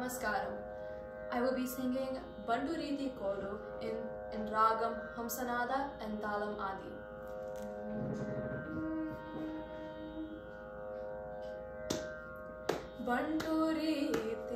Namaskaram. I will be singing Banduriti Kodu in, in Ragam Hamsanada and Talam Adi. Banduriti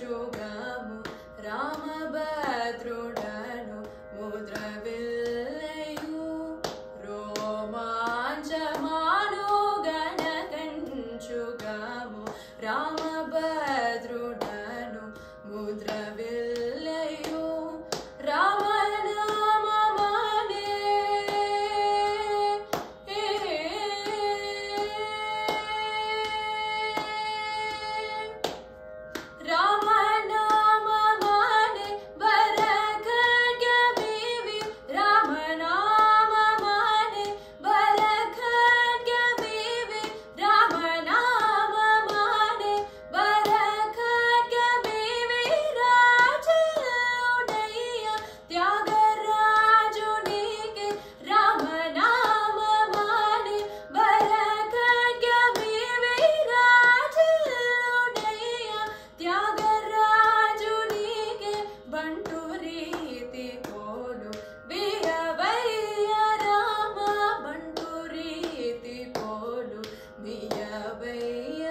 yoga. creia.